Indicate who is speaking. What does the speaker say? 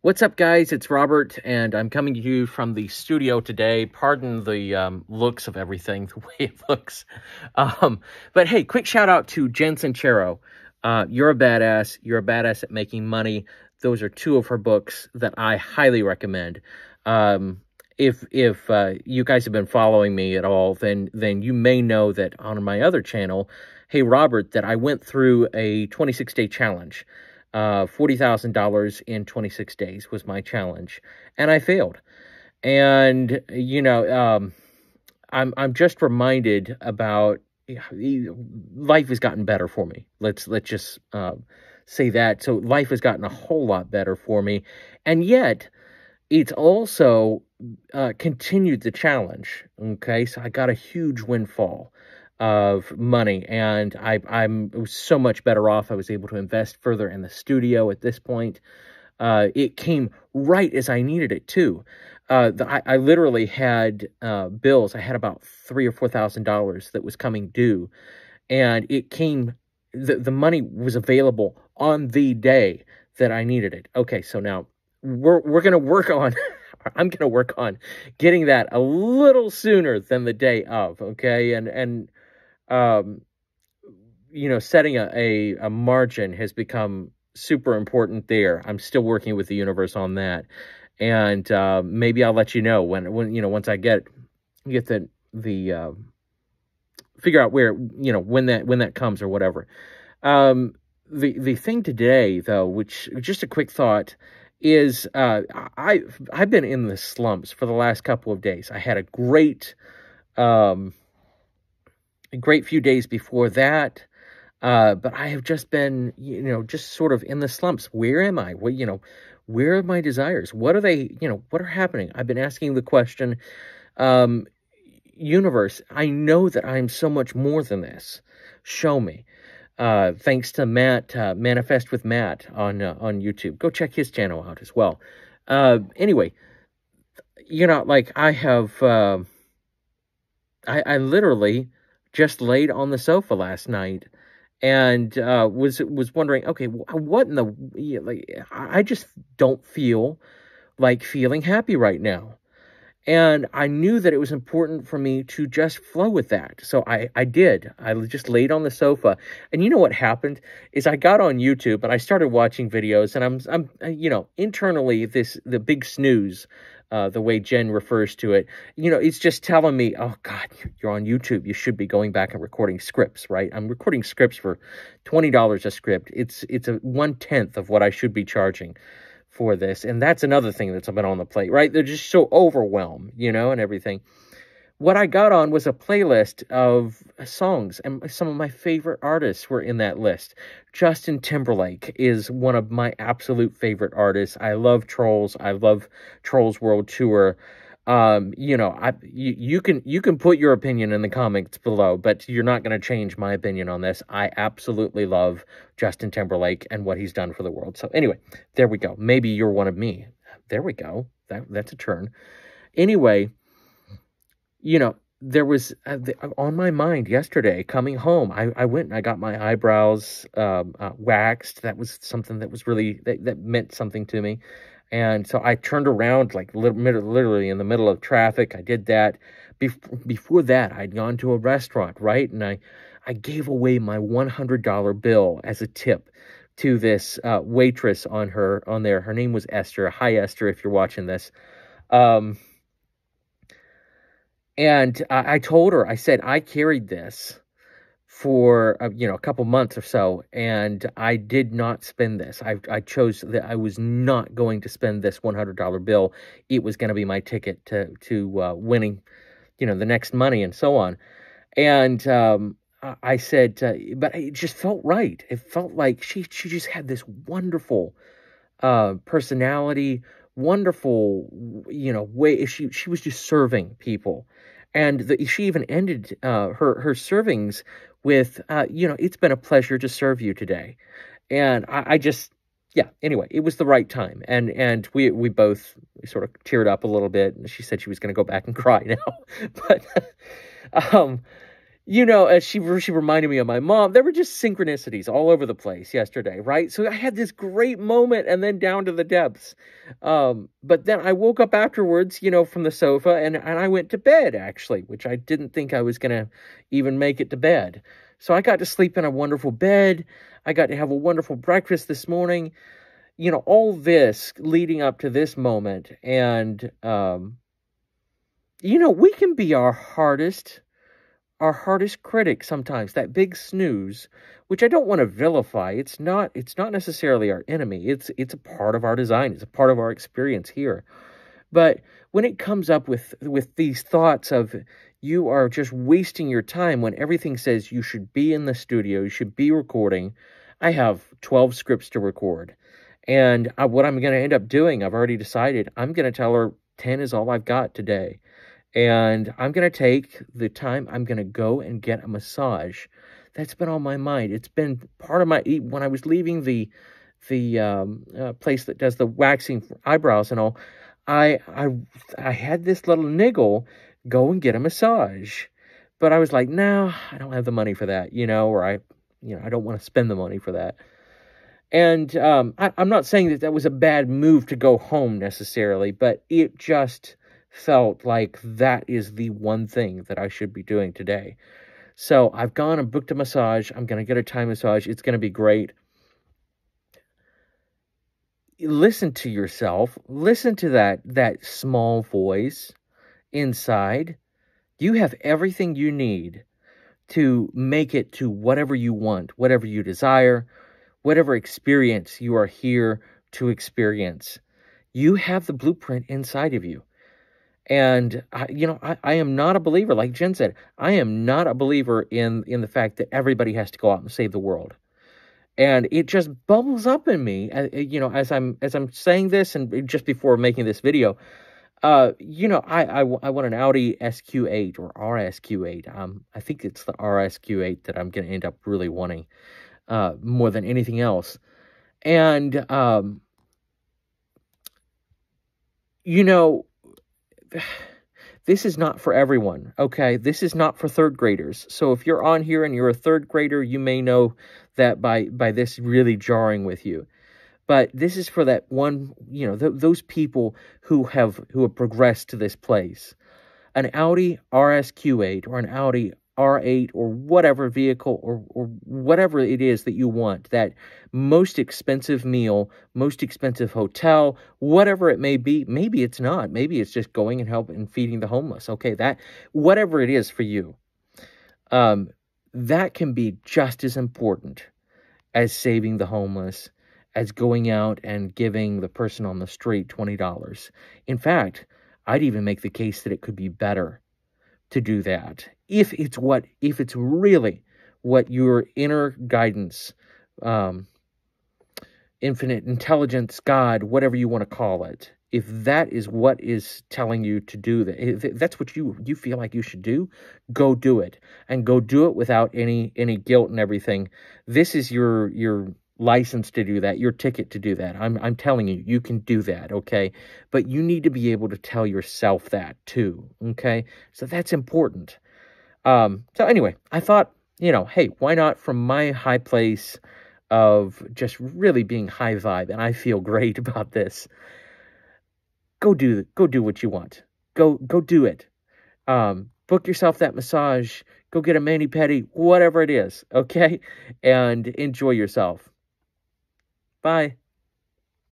Speaker 1: What's up, guys? It's Robert, and I'm coming to you from the studio today. Pardon the um, looks of everything, the way it looks. Um, but hey, quick shout out to Jen Sincero. Uh, you're a badass. You're a badass at making money. Those are two of her books that I highly recommend. Um, if if uh, you guys have been following me at all, then then you may know that on my other channel, Hey Robert, that I went through a 26 day challenge. Uh, $40,000 in 26 days was my challenge, and I failed. And, you know, um, I'm, I'm just reminded about life has gotten better for me. Let's, let's just, uh, say that. So life has gotten a whole lot better for me. And yet it's also, uh, continued the challenge. Okay. So I got a huge windfall of money and I, I'm so much better off. I was able to invest further in the studio at this point. Uh, it came right as I needed it too. Uh, the, I, I, literally had uh, bills. I had about three or four thousand dollars that was coming due, and it came. The the money was available on the day that I needed it. Okay, so now we're we're gonna work on. I'm gonna work on getting that a little sooner than the day of. Okay, and and um, you know, setting a, a, a margin has become super important there. I'm still working with the universe on that. And uh, maybe I'll let you know when, when you know, once I get get the the uh, figure out where you know when that when that comes or whatever. Um, the the thing today though, which just a quick thought, is uh, I I've been in the slumps for the last couple of days. I had a great um, a great few days before that. Uh, but I have just been, you know, just sort of in the slumps. Where am I? What, you know, where are my desires? What are they, you know, what are happening? I've been asking the question, um, universe, I know that I'm so much more than this. Show me. Uh, thanks to Matt, uh, Manifest with Matt on, uh, on YouTube. Go check his channel out as well. Uh, anyway, you know, like I have, uh, I, I literally, just laid on the sofa last night and uh, was was wondering, okay, what in the like? I just don't feel like feeling happy right now, and I knew that it was important for me to just flow with that. So I I did. I just laid on the sofa, and you know what happened is I got on YouTube and I started watching videos, and I'm I'm you know internally this the big snooze uh, the way Jen refers to it. You know, it's just telling me, oh God, you're on YouTube. You should be going back and recording scripts, right? I'm recording scripts for twenty dollars a script. It's it's a one tenth of what I should be charging for this, and that's another thing that's been on the plate, right? They're just so overwhelmed, you know, and everything what I got on was a playlist of songs, and some of my favorite artists were in that list. Justin Timberlake is one of my absolute favorite artists. I love Trolls. I love Trolls World Tour. Um, you know, I you, you can you can put your opinion in the comments below, but you're not going to change my opinion on this. I absolutely love Justin Timberlake and what he's done for the world. So anyway, there we go. Maybe you're one of me. There we go. That that's a turn. Anyway, you know, there was uh, on my mind yesterday coming home. I, I went and I got my eyebrows um, uh, waxed. That was something that was really that, that meant something to me. And so I turned around like literally in the middle of traffic. I did that. Before that, I'd gone to a restaurant, right? And I, I gave away my $100 bill as a tip to this uh, waitress on her on there. Her name was Esther. Hi, Esther, if you're watching this. Um, and I, I told her, I said, I carried this for uh, you know a couple months or so and i did not spend this. I i chose that i was not going to spend this $100 bill. It was going to be my ticket to to uh, winning you know the next money and so on. And um, i said uh, but it just felt right. It felt like she she just had this wonderful uh, personality wonderful you know way she she was just serving people and the, she even ended uh, her her servings with, uh, you know, it's been a pleasure to serve you today, and I, I, just, yeah. Anyway, it was the right time, and and we we both sort of teared up a little bit. And she said she was going to go back and cry now, but, um, you know, as she she reminded me of my mom, there were just synchronicities all over the place yesterday, right? So I had this great moment and then down to the depths. Um, but then I woke up afterwards, you know, from the sofa and, and I went to bed actually, which I didn't think I was gonna even make it to bed. So I got to sleep in a wonderful bed. I got to have a wonderful breakfast this morning. You know, all this leading up to this moment. And um, you know, we can be our hardest our hardest critic sometimes that big snooze which i don't want to vilify it's not it's not necessarily our enemy it's it's a part of our design it's a part of our experience here. But when it comes up with with these thoughts of you are just wasting your time when everything says you should be in the studio you should be recording i have 12 scripts to record. And I, what i'm going to end up doing i've already decided i'm going to tell her 10 is all i've got today and I'm going to take the time, I'm going to go and get a massage. That's been on my mind. It's been part of my, when I was leaving the, the um, uh, place that does the waxing eyebrows and all, I, I, I had this little niggle, go and get a massage. But I was like, no, I don't have the money for that, you know, or I, you know, I don't want to spend the money for that. And um, I, I'm not saying that that was a bad move to go home necessarily, but it just, felt like that is the one thing that I should be doing today. So I've gone and booked a massage. I'm going to get a Thai massage. It's going to be great. Listen to yourself. Listen to that that small voice inside. You have everything you need to make it to whatever you want, whatever you desire, whatever experience you are here to experience. You have the blueprint inside of you. And I, you know, I, I am not a believer, like Jen said, I am not a believer in in the fact that everybody has to go out and save the world. And it just bubbles up in me, uh, uh, you know, as I'm as I'm saying this, and just before making this video, uh, you know, I, I, I want an Audi SQ8 or RSQ8. Um, I think it's the RSQ8 that I'm going to end up really wanting, uh, more than anything else. And um, you know, this is not for everyone, okay? This is not for third graders. So if you're on here and you're a third grader, you may know that by by this really jarring with you. But this is for that one, you know, th those people who have who have progressed to this place. An Audi RSQ8 or an Audi R8 or whatever vehicle or, or whatever it is that you want, that most expensive meal, most expensive hotel, whatever it may be. Maybe it's not. Maybe it's just going and helping and feeding the homeless. Okay, that whatever it is for you, um, that can be just as important as saving the homeless, as going out and giving the person on the street $20. In fact, I'd even make the case that it could be better to do that if it's what if it's really what your inner guidance um, infinite intelligence god whatever you want to call it if that is what is telling you to do that if that's what you you feel like you should do go do it and go do it without any any guilt and everything this is your your license to do that, your ticket to do that. I'm I'm telling you, you can do that, okay? But you need to be able to tell yourself that too, okay? So that's important. Um, so anyway, I thought, you know, hey, why not from my high place of just really being high vibe, and I feel great about this. Go do go do what you want. Go go do it. Um, book yourself that massage. Go get a mani pedi, whatever it is, okay? And enjoy yourself. Bye.